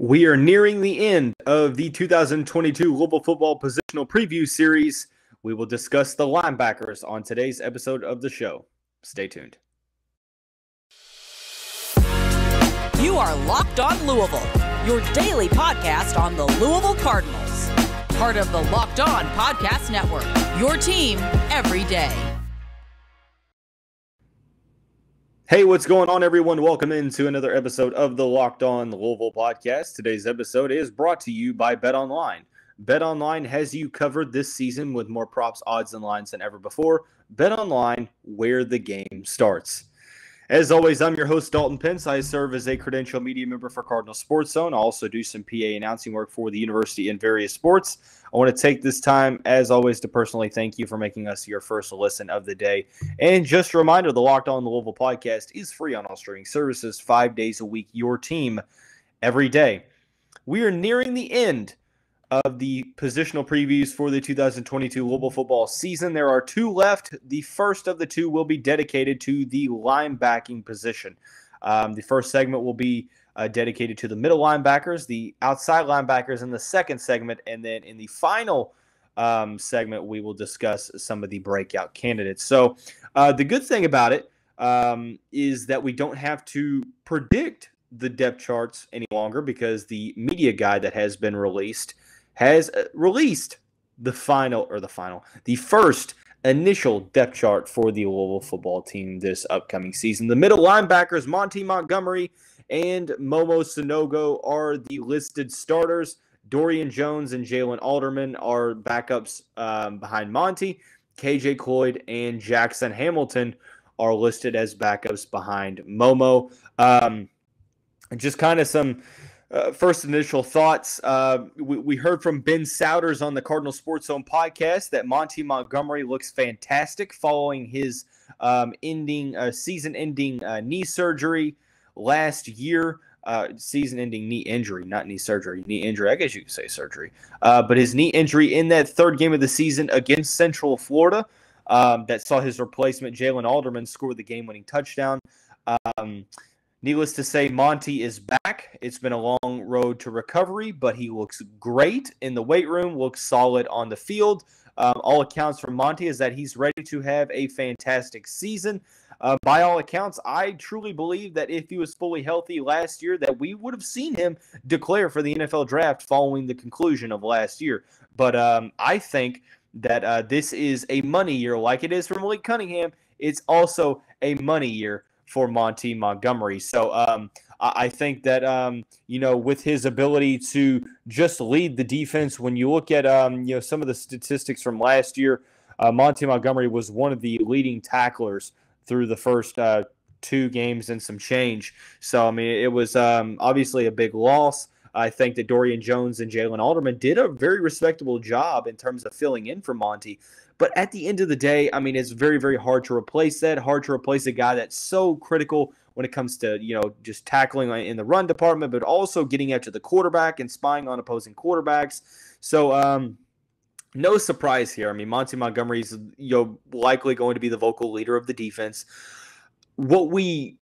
We are nearing the end of the 2022 Global Football Positional Preview Series. We will discuss the linebackers on today's episode of the show. Stay tuned. You are Locked On Louisville, your daily podcast on the Louisville Cardinals. Part of the Locked On Podcast Network, your team every day. Hey, what's going on, everyone? Welcome into another episode of the Locked On Louisville podcast. Today's episode is brought to you by Bet Online. Bet Online has you covered this season with more props, odds, and lines than ever before. Bet Online, where the game starts. As always, I'm your host, Dalton Pence. I serve as a credential media member for Cardinal Sports Zone. I also do some PA announcing work for the university in various sports. I want to take this time, as always, to personally thank you for making us your first listen of the day. And just a reminder the Locked On Louisville podcast is free on all streaming services, five days a week, your team every day. We are nearing the end of the positional previews for the 2022 Louisville football season. There are two left. The first of the two will be dedicated to the linebacking position. Um, the first segment will be uh, dedicated to the middle linebackers, the outside linebackers in the second segment, and then in the final um, segment, we will discuss some of the breakout candidates. So, uh, the good thing about it um, is that we don't have to predict the depth charts any longer because the media guide that has been released has uh, released the final or the final, the first initial depth chart for the Louisville football team this upcoming season. The middle linebackers, Monty Montgomery and Momo Sanogo, are the listed starters. Dorian Jones and Jaylin Alderman are backups um, behind Monty. KJ Cloyd and Jackson Hamilton are listed as backups behind Momo. Um, just kind of some uh, first initial thoughts. Uh, we, we, heard from Ben Sowders on the Cardinal Sports Zone podcast that Monty Montgomery looks fantastic following his um, ending uh, season-ending uh, knee surgery last year. Uh, season-ending knee injury, not knee surgery, knee injury. I guess you could say surgery, uh, but his knee injury in that third game of the season against Central Florida um, that saw his replacement Jaylin Alderman score the game-winning touchdown. Um, Needless to say, Monty is back. It's been a long road to recovery, but he looks great in the weight room, looks solid on the field. Um, all accounts from Monty is that he's ready to have a fantastic season. Uh, by all accounts, I truly believe that if he was fully healthy last year, that we would have seen him declare for the NFL draft following the conclusion of last year. But um, I think that uh, this is a money year, like it is for Malik Cunningham. It's also a money year for Monty Montgomery. So um, I think that um, you know with his ability to just lead the defense, when you look at um, you know some of the statistics from last year, uh, Monty Montgomery was one of the leading tacklers through the first uh, two games and some change. So I mean, it was um, obviously a big loss. I think that Dorian Jones and Jaylin Alderman did a very respectable job in terms of filling in for Monty. But at the end of the day, I mean, it's very, very hard to replace that. Hard to replace a guy that's so critical when it comes to, you know, just tackling in the run department, but also getting after the quarterback and spying on opposing quarterbacks. So, um, no surprise here. I mean, Monty Montgomery's, you know, likely going to be the vocal leader of the defense. What we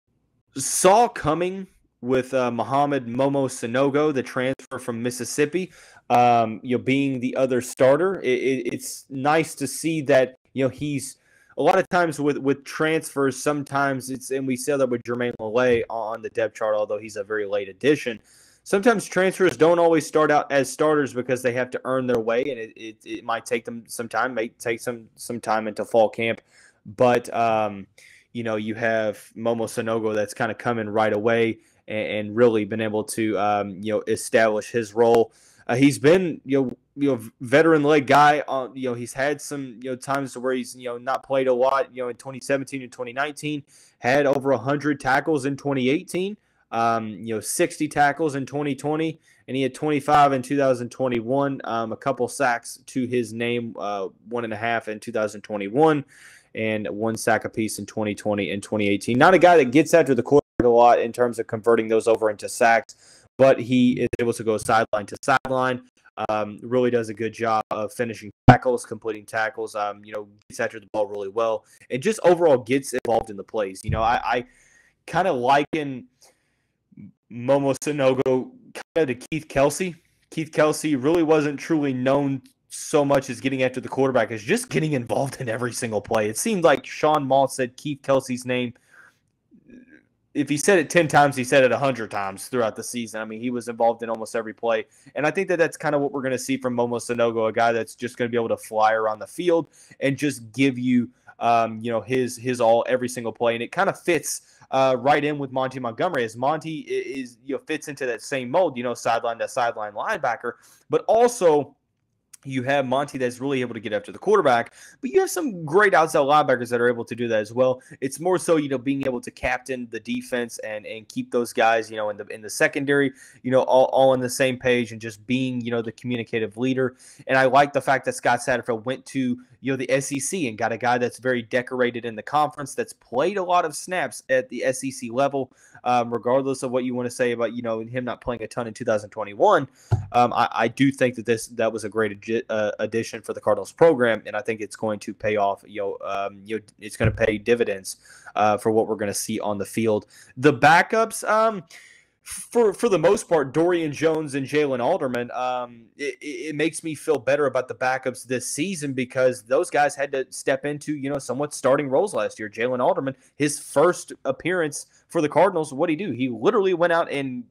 saw coming with uh, Muhammad Momo Sanogo, the transfer from Mississippi, um, you know, being the other starter. It, it, it's nice to see that you know he's a lot of times with with transfers. Sometimes it's and we saw that with Jermayne Lole on the depth chart, although he's a very late addition. Sometimes transfers don't always start out as starters because they have to earn their way, and it, it, it might take them some time, may take some some time into fall camp. But um, you know, you have Momo Sanogo that's kind of coming right away and, and really been able to um, you know establish his role. Uh, he's been you know you know veteran leg guy. Uh, you know he's had some you know times where he's you know not played a lot. You know in 2017 and 2019 had over 100 tackles in 2018. Um, you know 60 tackles in 2020, and he had 25 in 2021. Um, a couple sacks to his name, uh, one and a half in 2021, and one sack apiece in 2020 and 2018. Not a guy that gets after the quarterback a lot in terms of converting those over into sacks but he is able to go sideline to sideline. Um, really does a good job of finishing tackles, completing tackles. Um, you know, gets after the ball really well, and just overall gets involved in the plays. You know, I, I kind of liken Momo Sanogo kind of to Keith Kelsey. Keith Kelsey really wasn't truly known so much as getting after the quarterback as just getting involved in every single play. It seemed like Sean Moth said Keith Kelsey's name. If he said it 10 times, he said it 100 times throughout the season. I mean, he was involved in almost every play. And I think that that's kind of what we're going to see from Momo Sanogo, a guy that's just going to be able to fly around the field and just give you, um, you know, his his all every single play. And it kind of fits uh, right in with Monty Montgomery as Monty is, you know, fits into that same mold, you know, sideline to sideline linebacker, but also you have Monty that's really able to get after the quarterback, but you have some great outside linebackers that are able to do that as well. It's more so, you know, being able to captain the defense and and keep those guys, you know, in the in the secondary, you know, all, all on the same page and just being, you know, the communicative leader. And I like the fact that Scott Satterfield went to, you know, the SEC and got a guy that's very decorated in the conference that's played a lot of snaps at the SEC level, um, regardless of what you want to say about, you know, him not playing a ton in 2021. Um, I, I do think that this that was a great uh, addition for the Cardinals program, and I think it's going to pay off. You know, um, you know, it's going to pay dividends uh, for what we're going to see on the field. The backups, um, for for the most part, Dorian Jones and Jaylin Alderman, um, it, it, makes me feel better about the backups this season because those guys had to step into you know somewhat starting roles last year. Jaylin Alderman, his first appearance for the Cardinals, what did he do? He literally went out and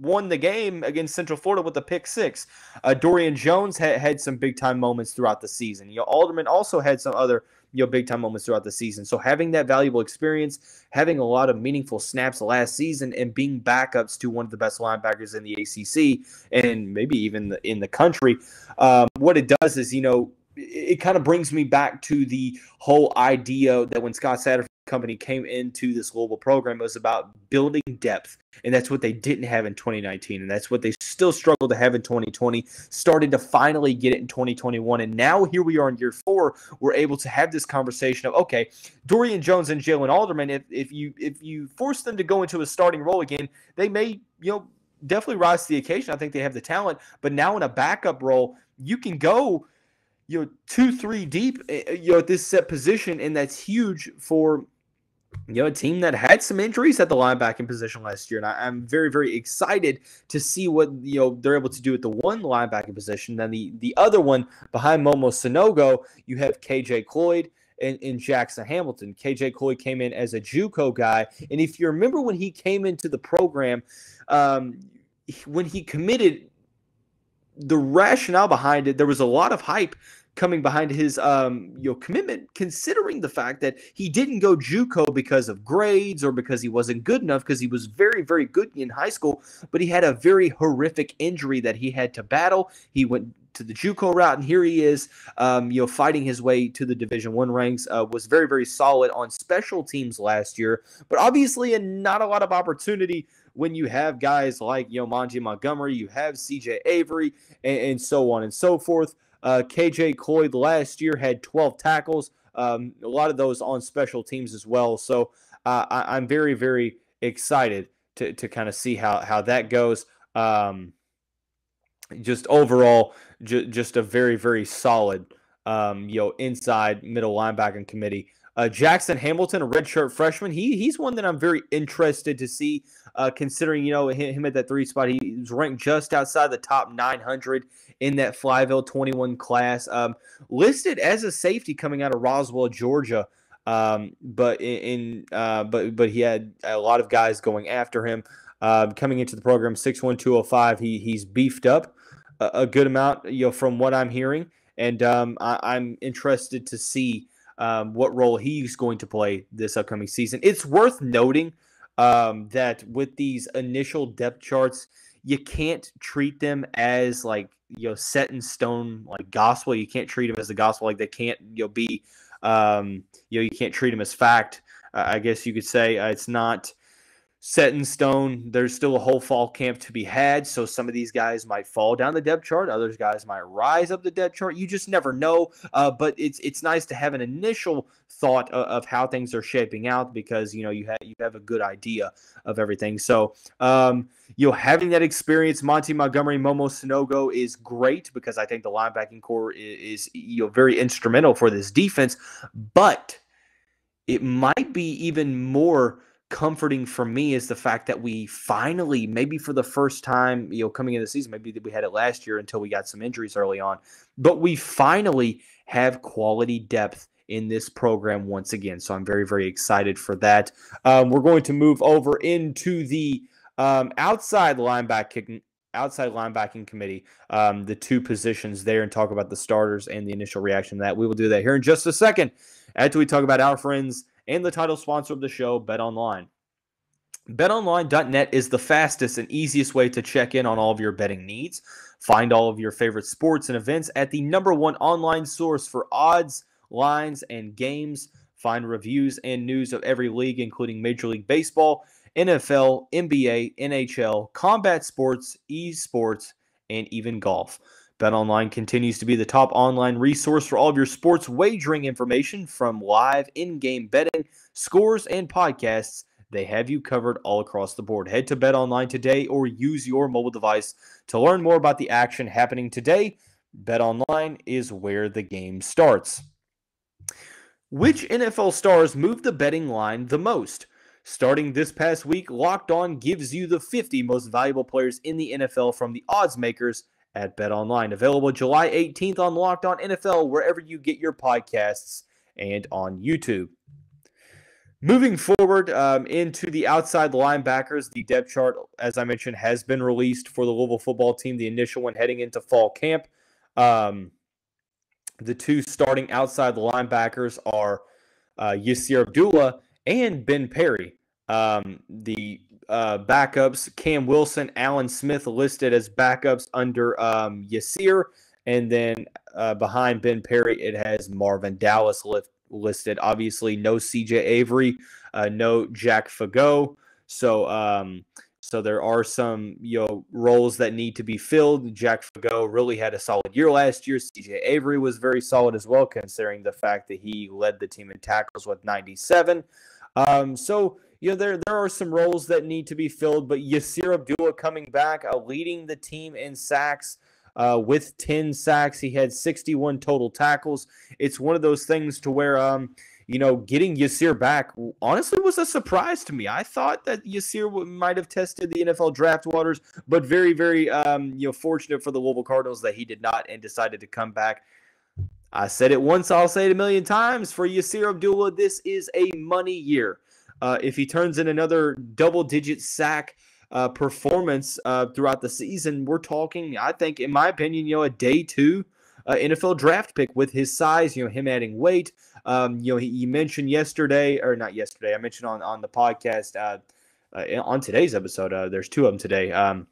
won the game against Central Florida with a pick six. Uh, Dorian Jones had, had some big time moments throughout the season. You know, Alderman also had some other you know big time moments throughout the season. So having that valuable experience, having a lot of meaningful snaps last season, and being backups to one of the best linebackers in the ACC and maybe even in the country, um, what it does is you know it, kind of brings me back to the whole idea that when Scott Satterfield company came into this global program, it was about building depth. And that's what they didn't have in 2019. And that's what they still struggle to have in 2020. Started to finally get it in 2021. And now here we are in year four. We're able to have this conversation of okay, Dorian Jones and Jaylin Alderman, if, if you if you force them to go into a starting role again, they may, you know, definitely rise to the occasion. I think they have the talent. But now in a backup role, you can go you know two three deep eh, eh, you know at this set position and that's huge for you know, a team that had some injuries at the linebacking position last year, and I, am very, very excited to see what you know they're able to do at the one linebacking position. Then the the other one behind Momo Sanogo, you have KJ Cloyd and, and Jackson Hamilton. KJ Cloyd came in as a JUCO guy, and if you remember when he came into the program, um, when he committed, the rationale behind it, there was a lot of hype coming behind his um, you know commitment, considering the fact that he didn't go JUCO because of grades or because he wasn't good enough, because he was very very good in high school, but he had a very horrific injury that he had to battle. He went to the JUCO route, and here he is, um, you know, fighting his way to the Division One ranks. Uh, was very very solid on special teams last year, but obviously, and not a lot of opportunity when you have guys like you know Montgomery, you have C.J. Avery, and, and so on and so forth. Uh, KJ Cloyd last year had 12 tackles, um, a lot of those on special teams as well. So uh, I, am very, very excited to, to kind of see how, how that goes. Um, just overall, ju- just a very, very solid, um, you know, inside middle linebacking committee. Uh, Jackson Hamilton, a redshirt freshman, he he's one that I'm very interested to see. Uh, considering you know him, him, at that three spot, he was ranked just outside the top 900 in that Flyville 21 class, um, listed as a safety coming out of Roswell, Georgia. Um, but in, uh, but but he had a lot of guys going after him. Uh, coming into the program, six one two zero oh five. He he's beefed up a, a, good amount, you know, from what I'm hearing, and um, I, am interested to see um, what role he's going to play this upcoming season. It's worth noting um, that with these initial depth charts, you can't treat them as like you know set in stone like gospel. You can't treat them as the gospel. Like they can't you know be um, you know you can't treat them as fact. Uh, I guess you could say uh, it's not set in stone. There's still a whole fall camp to be had. So some of these guys might fall down the depth chart. Others guys might rise up the depth chart. You just never know. Uh, but it's it's nice to have an initial thought of, of, how things are shaping out because you know you have you have a good idea of everything. So um, you know having that experience, Monty Montgomery, Momo Sanogo is great because I think the linebacking core is, is you know very instrumental for this defense. But it might be even more comforting for me is the fact that we finally, maybe for the first time, you know, coming into the season, maybe that we had it last year until we got some injuries early on, but we finally have quality depth in this program once again. So I'm very, very excited for that. Um, we're going to move over into the um, outside linebacking outside linebacking committee, um, the two positions there, and talk about the starters and the initial reaction to that. We will do that here in just a second after we talk about our friends and the title sponsor of the show, Bet Online. BetOnline.net is the fastest and easiest way to check in on all of your betting needs. Find all of your favorite sports and events at the number one online source for odds, lines, and games. Find reviews and news of every league, including Major League Baseball, NFL, NBA, NHL, combat sports, esports, and even golf. BetOnline continues to be the top online resource for all of your sports wagering information from live in-game betting, scores, and podcasts. They have you covered all across the board. Head to BetOnline today or use your mobile device to learn more about the action happening today. BetOnline is where the game starts. Which NFL stars move the betting line the most? Starting this past week, Locked On gives you the 50 most valuable players in the NFL from the odds makers at Bet Online. Available July 18th on Locked On NFL, wherever you get your podcasts and on YouTube. Moving forward um, into the outside linebackers, the depth chart, as I mentioned, has been released for the Louisville football team, the initial one heading into fall camp. Um, the two starting outside linebackers are uh, Yasir Abdullah and Ben Perry. Um, the uh, backups, Kam Wilson, Allen Smith listed as backups under um, Yasir. And then uh, behind Ben Perry, it has Marvin Dallas listed. Obviously, no CJ Avery, uh, no Jack Fagot. So, um, so there are some you know roles that need to be filled. Jack Fagot really had a solid year last year. CJ Avery was very solid as well, considering the fact that he led the team in tackles with 97. Um, so you know, there there are some roles that need to be filled, but Yasir Abdullah coming back, uh, leading the team in sacks. Uh, with 10 sacks, he had 61 total tackles. It's one of those things to where, um, you know, getting Yasir back honestly was a surprise to me. I thought that Yasir might have tested the NFL draft waters, but very, very, um, you know, fortunate for the Louisville Cardinals that he did not and decided to come back. I said it once, I'll say it a million times. For Yasir Abdullah, this is a money year. Uh, if he turns in another double digit sack uh, performance uh, throughout the season, we're talking, I think, in my opinion, you know, a day two uh, NFL draft pick with his size, you know, him adding weight. Um, you know, he, he, mentioned yesterday, or not yesterday, I mentioned on, on the podcast uh, uh, on today's episode, there's two of them today. Um,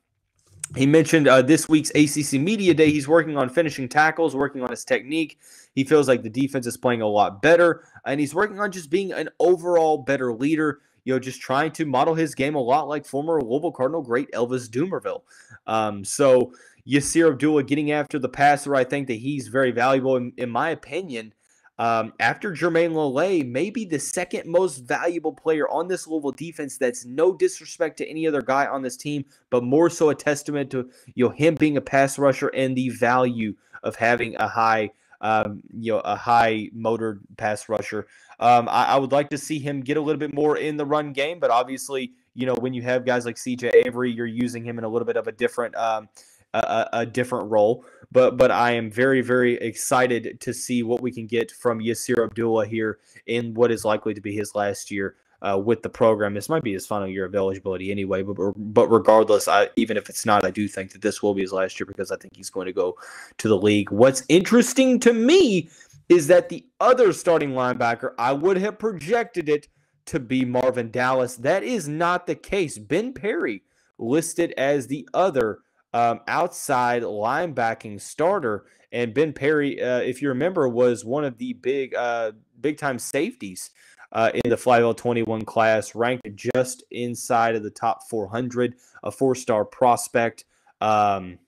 he mentioned uh, this week's ACC Media Day. He's working on finishing tackles, working on his technique. He feels like the defense is playing a lot better, and he's working on just being an overall better leader. You know, just trying to model his game a lot like former Louisville Cardinal great Elvis Dumervil. Um, so Yasir Abdullah getting after the passer, I think that he's very valuable. In, in my opinion, um, after Jermayne Lole, maybe the second most valuable player on this Louisville defense. That's no disrespect to any other guy on this team, but more so a testament to you know him being a pass rusher and the value of having a high um, you know a high motor pass rusher. Um, I, I, would like to see him get a little bit more in the run game, but obviously you know when you have guys like C.J. Avery, you're using him in a little bit of a different um, a, a, different role. But but I am very very excited to see what we can get from Yasir Abdullah here in what is likely to be his last year uh, with the program. This might be his final year of eligibility anyway, but but regardless, I, even if it's not, I do think that this will be his last year because I think he's going to go to the league. What's interesting to me is that the other starting linebacker, I would have projected it to be Marvin Dallas. That is not the case. Ben Perry listed as the other um, outside linebacking starter. And Ben Perry, uh, if you remember, was one of the big, uh, big time safeties uh, in the Flyville 21 class, ranked just inside of the top 400, a four star prospect. Um,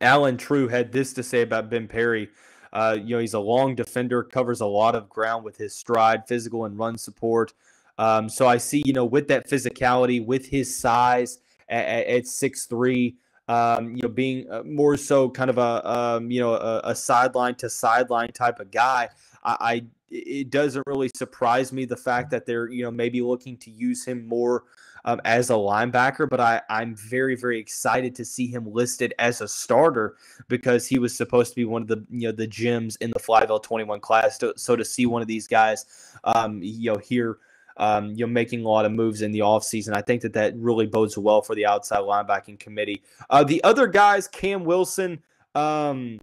Allen Trieu had this to say about Ben Perry. Uh, you know, he's a long defender, covers a lot of ground with his stride, physical and run support. Um, so I see, you know, with that physicality, with his size at, at 6'3, um, you know, being uh, more so kind of a um, you know a, a sideline to sideline type of guy. I, I it doesn't really surprise me the fact that they're you know maybe looking to use him more um, as a linebacker, but I, I'm very, very excited to see him listed as a starter because he was supposed to be one of the you know the gems in the Flyville 21 class. So, so to see one of these guys, um, you know, here. Um, you know, making a lot of moves in the offseason. I think that that really bodes well for the outside linebacking committee. Uh, the other guys, Kam Wilson, um,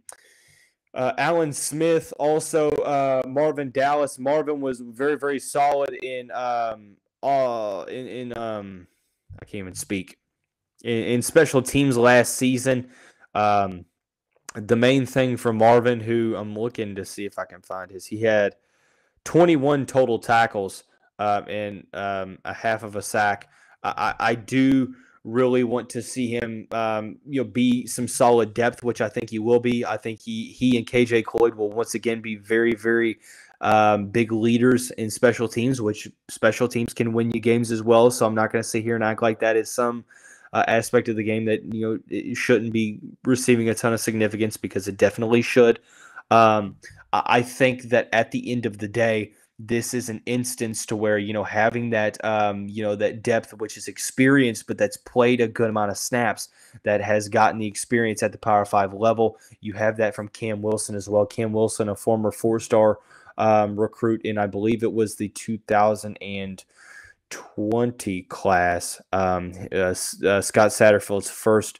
uh, Allen Smith, also uh, Marvin Dallas. Marvin was very, very solid in um, uh in, in um I can't even speak in, in special teams last season. Um, the main thing for Marvin, who I'm looking to see if I can find his, he had 21 total tackles um, and um, a half of a sack. I, I do really want to see him, um, you know, be some solid depth, which I think he will be. I think he he and KJ Cloyd will once again be very very um, big leaders in special teams, which special teams can win you games as well. So I'm not going to sit here and act like that is some uh, aspect of the game that you know it shouldn't be receiving a ton of significance because it definitely should. Um, I think that at the end of the day, this is an instance to where you know having that um, you know that depth which is experienced but that's played a good amount of snaps that has gotten the experience at the power five level you have that from kam wilson as well kam wilson a former four star um, recruit in, I believe it was the 2020 class. Um, uh, uh, Scott Satterfield's first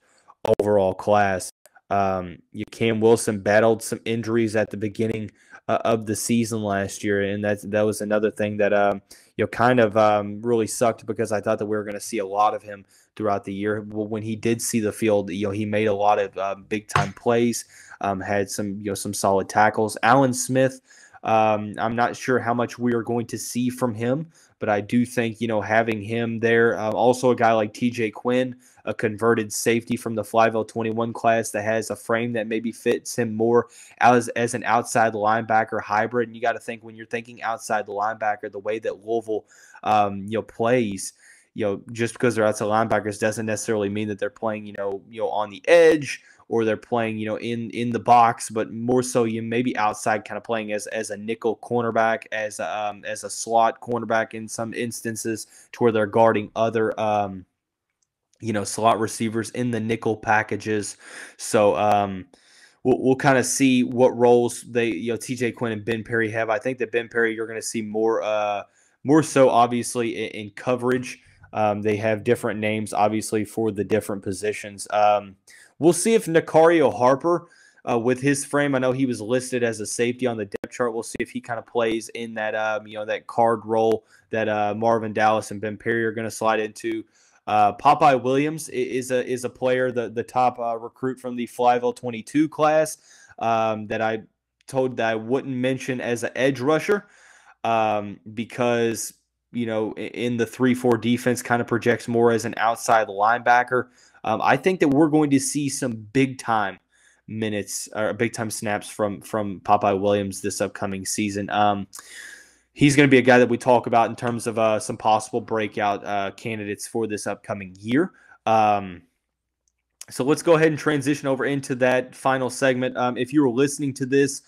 overall class. Um, you Kam Wilson battled some injuries at the beginning uh, of the season last year, and that that was another thing that um, you know kind of um, really sucked because I thought that we were going to see a lot of him throughout the year. When he did see the field, you know he made a lot of uh, big time plays, um, had some you know some solid tackles. Allen Smith um, I'm not sure how much we are going to see from him, but I do think, you know, having him there, uh, also a guy like TJ Quinn, a converted safety from the Flyville 21 class that has a frame that maybe fits him more as, as an outside linebacker hybrid. And you got to think when you're thinking outside the linebacker, the way that Louisville, um, you know, plays, you know, just because they're outside linebackers doesn't necessarily mean that they're playing, you know, you know, on the edge or they're playing, you know, in in the box, but more so you maybe outside, kind of playing as as a nickel cornerback, as um, as a slot cornerback in some instances, to where they're guarding other. Um, you know, slot receivers in the nickel packages. So, um, we'll, we'll kind of see what roles they, you know, TJ Quinn and Ben Perry have. I think that Ben Perry, you're going to see more, uh, more so obviously in, in coverage. Um, they have different names, obviously, for the different positions. Um, We'll see if Nicario Harper, uh, with his frame, I know he was listed as a safety on the depth chart. We'll see if he kind of plays in that, um, you know, that card role that uh, Marvin Dallas and Ben Perry are going to slide into. Uh, Popeye Williams is a is a player, the the top uh, recruit from the Flyville 22 class um, that I told that I wouldn't mention as an edge rusher um, because you know in the three four defense kind of projects more as an outside linebacker. Um, I think that we're going to see some big time minutes or big time snaps from from Popeye Williams this upcoming season. Um, he's going to be a guy that we talk about in terms of uh, some possible breakout uh, candidates for this upcoming year. Um, so let's go ahead and transition over into that final segment. Um, if you were listening to this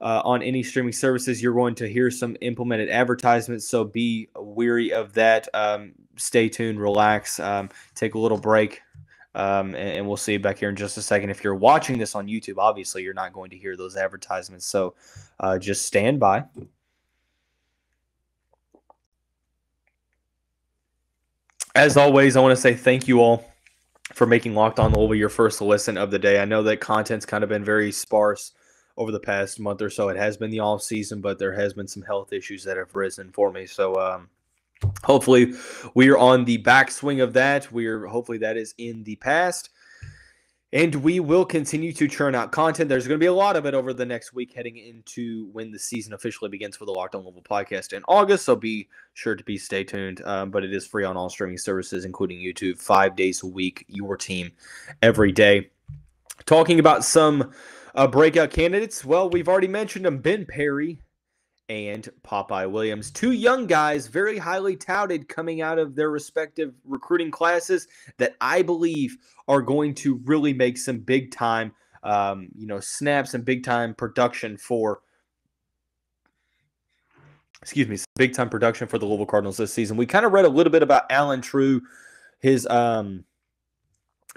uh, on any streaming services, you're going to hear some implemented advertisements. So be weary of that. Um, stay tuned, relax, um, take a little break, um, and, and, we'll see you back here in just a second. If you're watching this on YouTube, obviously you're not going to hear those advertisements. So uh, just stand by. As always, I want to say thank you all for making Locked On Louisville your first listen of the day. I know that content's kind of been very sparse over the past month or so. It has been the off season, but there has been some health issues that have risen for me. So um, hopefully we are on the backswing of that. We're hopefully that is in the past. And we will continue to churn out content. There's going to be a lot of it over the next week heading into when the season officially begins for the locked on Louisville podcast in august so be sure to be stay tuned. Um, but it is free on all streaming services including youtube five days a week your team every day. Talking about some uh, breakout candidates well we've already mentioned them. Ben perry and Popeye Williams. Two young guys, very highly touted coming out of their respective recruiting classes that I believe are going to really make some big time, um, you know, snaps and big time production for. Excuse me, big time production for the Louisville Cardinals this season. We kind of read a little bit about Allen Trieu, his um,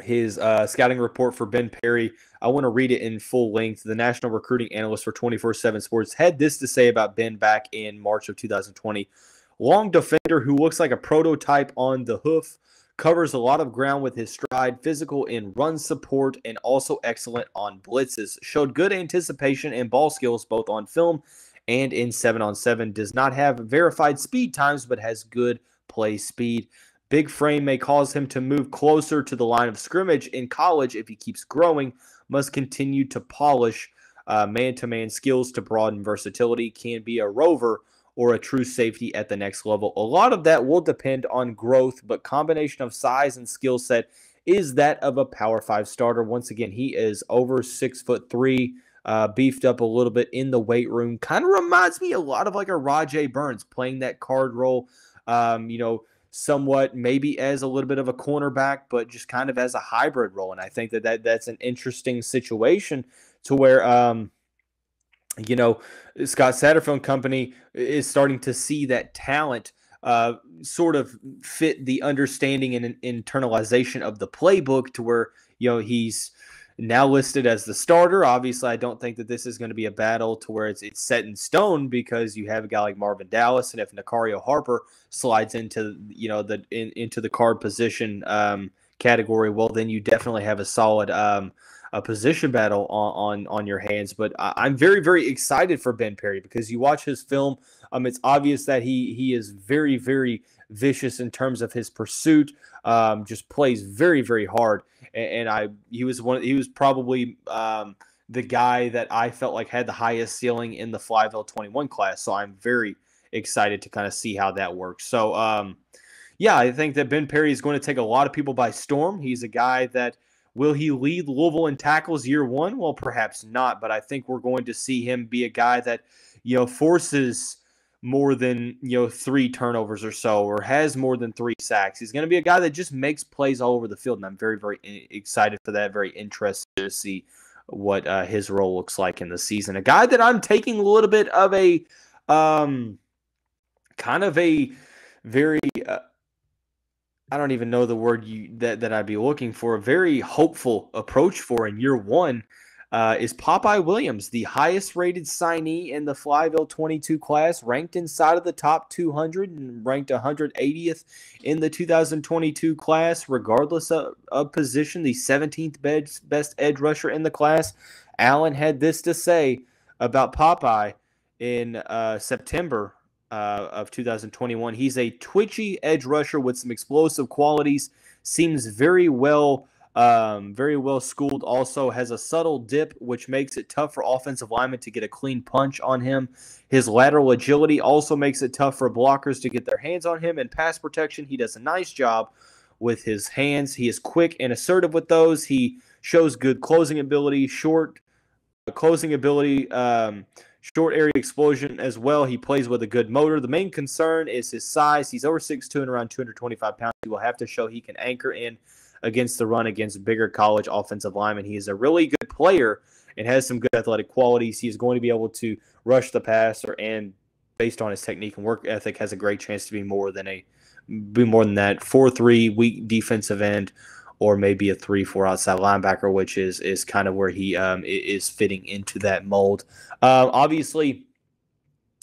his uh, scouting report for Ben Perry. I want to read it in full length. The national recruiting analyst for 24 7 Sports had this to say about Ben back in March of 2020. Long defender who looks like a prototype on the hoof, covers a lot of ground with his stride, physical in run support, and also excellent on blitzes. Showed good anticipation and ball skills both on film and in 7 on 7. Does not have verified speed times, but has good play speed. Big frame may cause him to move closer to the line of scrimmage in college if he keeps growing. Must continue to polish man to man skills to broaden versatility. Can be a rover or a true safety at the next level. A lot of that will depend on growth, but combination of size and skill set is that of a Power Five starter. Once again, he is over six foot three. Uh, beefed up a little bit in the weight room. Kind of reminds me a lot of like a Rodjay Burns playing that card role. Um, you know, somewhat maybe as a little bit of a cornerback, but just kind of as a hybrid role. And I think that, that that's an interesting situation to where, um, you know, Scott Satterfield Company is starting to see that talent uh, sort of fit the understanding and internalization of the playbook to where, you know, he's – now listed as the starter. Obviously, I don't think that this is going to be a battle to where it's it's set in stone because you have a guy like Marvin Dallas, and if Nicario Harper slides into you know the in, into the card position um, category, well, then you definitely have a solid um, a position battle on, on on your hands. But I, am very very excited for Ben Perry because you watch his film. Um, it's obvious that he he is very very vicious in terms of his pursuit. Um, just plays very very hard and, and I he was one he was probably um, the guy that I felt like had the highest ceiling in the Flyville 21 class. So I'm very excited to kind of see how that works. So um, yeah, I think that Ben Perry is going to take a lot of people by storm. He's a guy that will he lead Louisville in tackles year one? Well, perhaps not, but I think we're going to see him be a guy that you know forces more than you know three turnovers or so or has more than three sacks. He's going to be a guy that just makes plays all over the field and i'm very very excited for that very interested to see what uh, his role looks like in the season. A guy that i'm taking a little bit of a um kind of a very uh, i don't even know the word you that, that i'd be looking for a very hopeful approach for in year one uh, is Popeye Williams, the highest rated signee in the Flyville 22 class, ranked inside of the top 200 and ranked 180th in the 2022 class, regardless of, of position, the 17th best, best edge rusher in the class. Allen had this to say about Popeye in uh, September uh, of 2021. He's a twitchy edge rusher with some explosive qualities, seems very well um, very well schooled. Also has a subtle dip, which makes it tough for offensive linemen to get a clean punch on him. His lateral agility also makes it tough for blockers to get their hands on him. And pass protection, he does a nice job with his hands. He is quick and assertive with those. He shows good closing ability, short closing ability, um, short area explosion as well. He plays with a good motor. The main concern is his size. He's over 6'2 and around 225 pounds. He will have to show he can anchor in against the run against bigger college offensive linemen. He is a really good player and has some good athletic qualities. He is going to be able to rush the passer and based on his technique and work ethic has a great chance to be more than a be more than that 4-3 weak defensive end or maybe a 3-4 outside linebacker which is is kind of where he um, is fitting into that mold. Uh, obviously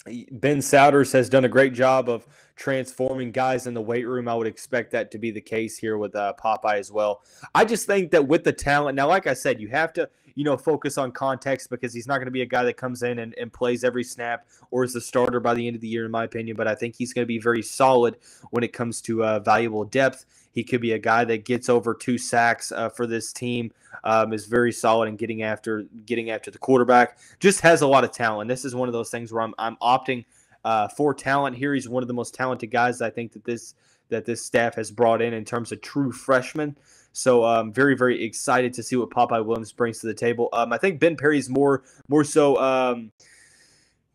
Ben Sowders has done a great job of transforming guys in the weight room. I would expect that to be the case here with uh, Popeye as well. I just think that with the talent, now, like I said, you have to, you know, focus on context because he's not going to be a guy that comes in and, and plays every snap or is the starter by the end of the year, in my opinion. But I think he's going to be very solid when it comes to uh, valuable depth. He could be a guy that gets over two sacks uh, for this team. Um, is very solid in getting after getting after the quarterback. Just has a lot of talent. This is one of those things where I'm I'm opting uh, for talent here. He's one of the most talented guys I think that this that this staff has brought in in terms of true freshmen. So I'm um, very very excited to see what Popeye Williams brings to the table. Um, I think Ben Perry's more more so. Um,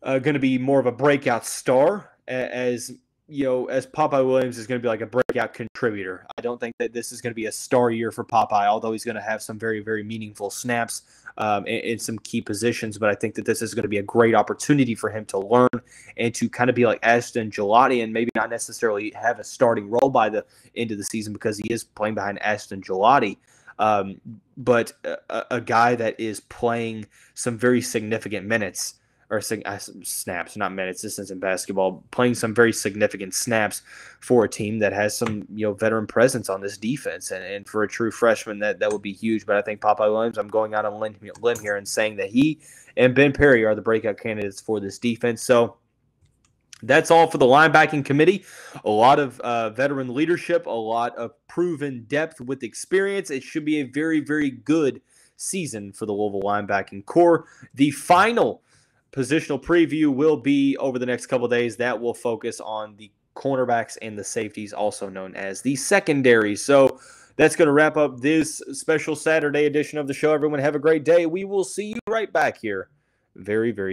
uh, going to be more of a breakout star as you know, as Popeye Williams is going to be like a breakout contributor. I don't think that this is going to be a star year for Popeye, although he's going to have some very, very meaningful snaps um, in, in, some key positions. But I think that this is going to be a great opportunity for him to learn and to kind of be like Ashton Gillotte and maybe not necessarily have a starting role by the end of the season because he is playing behind Ashton Gillotte. Um, but a, a guy that is playing some very significant minutes or uh, snaps, not minutes. This isn't basketball. Playing some very significant snaps for a team that has some you know veteran presence on this defense, and, and for a true freshman, that that would be huge. But I think Popeye Williams, I'm going out on a limb, limb here and saying that he and Ben Perry are the breakout candidates for this defense. So. That's all for the linebacking committee. A lot of uh, veteran leadership, a lot of proven depth with experience. It should be a very, very good season for the Louisville linebacking core. The final positional preview will be over the next couple days. That will focus on the cornerbacks and the safeties, also known as the secondary. So that's going to wrap up this special Saturday edition of the show. Everyone, have a great day. We will see you right back here very, very